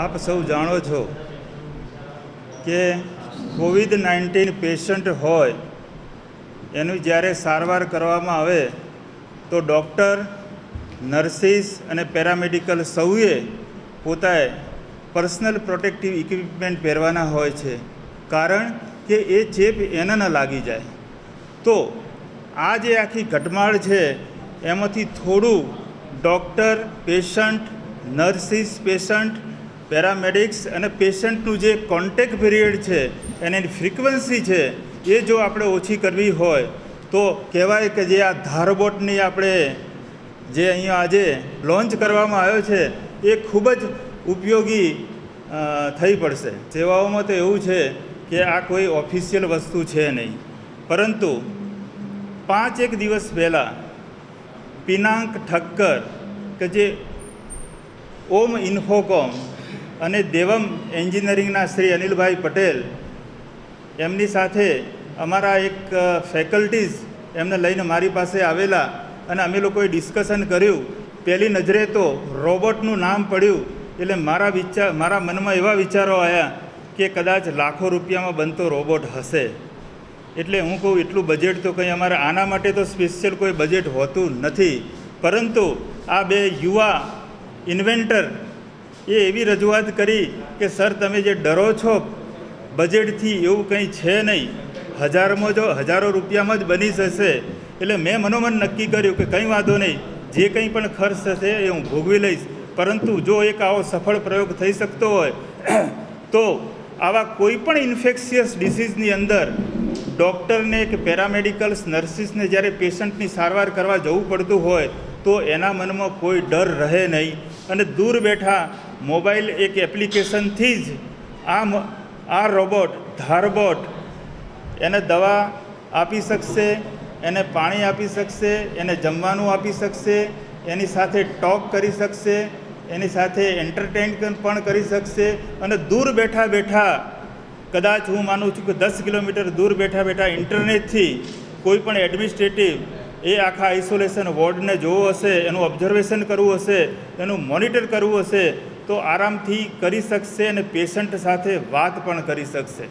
આપ સૌ જાણો છો કે કોવિડ નાઇન્ટીન પેશન્ટ હોય, એનું જ્યારે સારવાર કરવામાં આવે, તો ડૉક્ટર નર્સિસ અને પેરામેડિકલ સૌએ પોતાએ પર્સનલ પ્રોટેક્ટિવ ઇક્વિપમેન્ટ પહેરવાના હોય છે. કારણ કે એ ચેપ એને ન લાગી જાય. તો આ જે આખી ઘટમાળ છે, એમાંથી થોડું doctor patient nurses patient paramedics અને પેશન્ટનું જે કોન્ટેક પિરિયડ છે, એની ફ્રિકવન્સી છે, એ જો આપણે ઓછી કરવી હોય, તો કહેવાય કે જે આ ધારબોટની આપણે જે અહીંયા આજે લોન્ચ કરવામાં આવ્યો છે, એ ખૂબ જ ઉપયોગી થઈ પડશે. સેવાઓમાં તો એવું છે કે આ કોઈ ઓફિશિયલ વસ્તુ છે નહીં. પરંતુ પાંચ એક દિવસ પહેલાં પિનાંક ઠક્કર કે જે ઓમ ઇન્ફોકોમ અને દેવમ એન્જિનિયરિંગના શ્રી અનિલભાઈ પટેલ, એમની સાથે અમારા એક ફેકલ્ટીઝ એમને લઈને મારી પાસે આવેલા અને અમે લોકોએ ડિસ્કશન કર્યું. પહેલી નજરે તો રોબોટનું નામ પડ્યું, એટલે મારા વિચાર મારા મનમાં એવા વિચારો આવ્યા કે કદાચ લાખો રૂપિયામાં બનતો રોબોટ હશે. એટલે હું કહું, એટલું બજેટ તો કંઈ અમારે, આના માટે તો સ્પેશિયલ કોઈ બજેટ હોતું નથી. પરંતુ આ બે યુવા ઇન્વેન્ટર એ એવી રજૂઆત કરી કે, સર, તમે જે ડરો છો, બજેટથી એવું કંઈ છે નહીં. હજારમાં જો, હજારો રૂપિયામાં જ બની જશે. એટલે મેં મનોમન નક્કી કર્યું કે, કંઈ વાંધો નહીં. જે કંઈ પણ ખર્ચ થશે એ હું ભોગવી લઈશ. પરંતુ જો એક આવો સફળ પ્રયોગ થઈ શકતો હોય, તો આવા કોઈ પણ ઇન્ફેક્શિયસ ડિસીઝની અંદર ડૉક્ટરને કે પેરામેડિકલ્સ નર્સિસને જ્યારે પેશન્ટની સારવાર કરવા જવું પડતું હોય, તો એના મનમાં કોઈ ડર રહે નહીં. અને દૂર બેઠા મોબાઈલ એક એપ્લિકેશનથી જ આ આ રોબોટ, ધારબોટ, એને દવા આપી શકશે, એને પાણી આપી શકશે, એને જમવાનું આપી શકશે, એની સાથે ટોક કરી શકશે, એની સાથે એન્ટરટેન પણ કરી શકશે અને દૂર બેઠા બેઠા, કદાચ હું માનું છું કે દસ કિલોમીટર દૂર બેઠા બેઠા ઇન્ટરનેટથી કોઈ પણ એડમિનિસ્ટ્રેટિવ એ આખા આઇસોલેશન વોર્ડને જોવું હશે, એનું ઓબ્ઝર્વેશન કરવું હશે, એનું મોનિટર કરવું હશે તો આરામથી કરી શકશે અને પેશન્ટ સાથે વાત પણ કરી શકશે.